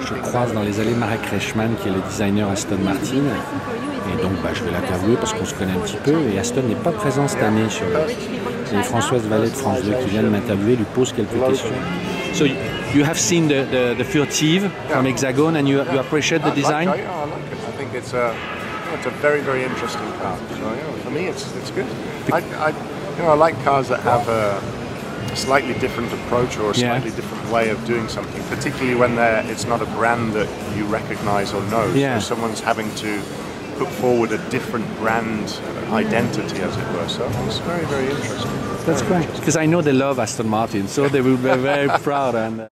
Je croise dans les allées Marek Reichmann, qui est le designer Aston Martin. Et donc, bah, je vais l'interviewer parce qu'on se connaît un petit peu. Et Aston n'est pas présent cette année sur le... Et Françoise Vallet de France 2 qui vient de m'interviewer lui pose quelques questions. So you have seen the, the, the Furtive from Hexagon and you, you appreciate the design? Like, yeah, I like it. I think it's a, it's a very, very interesting car. So yeah, for me, it's, it's good. I, I, you know, I like cars that have a slightly different approach or a Yeah. slightly different way of doing something, particularly when they're, it's not a brand that you recognize or know. Yeah. So someone's having to put forward a different brand identity, as it were. So it's very, very interesting. That's great. Because I know they love Aston Martin, so they will be very proud. And, uh,